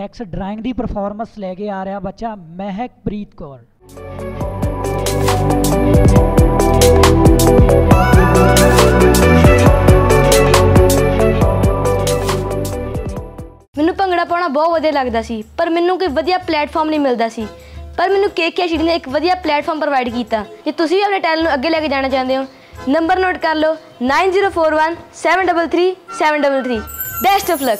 next drawing ਦੀ performance ਲੈ ਕੇ ਆ ਰਿਹਾ ਬੱਚਾ ਮਹਿਕਪ੍ਰੀਤ ਕੌਰ ਮੈਨੂੰ ਭੰਗੜਾ ਪਾਉਣਾ ਬਹੁਤ ਵਧੀਆ ਲੱਗਦਾ ਸੀ ਪਰ ਮੈਨੂੰ ਕੋਈ ਵਧੀਆ ਪਲੇਟਫਾਰਮ ਨਹੀਂ ਮਿਲਦਾ ਸੀ ਪਰ ਮੈਨੂੰ ਕੇਕੇ ਸ਼ੀਰੀ ਨੇ ਇੱਕ ਵਧੀਆ ਪਲੇਟਫਾਰਮ ਪ੍ਰੋਵਾਈਡ ਕੀਤਾ ਜੇ ਤੁਸੀਂ ਵੀ ਆਪਣੇ ਟੈਲੈਂਟ ਨੂੰ ਅੱਗੇ ਲੈ ਕੇ ਜਾਣਾ ਚਾਹੁੰਦੇ ਹੋ ਨੰਬਰ ਨੋਟ ਕਰ ਲਓ 9041 733 733 ਬੈਸਟ ਆਫ ਲੱਕ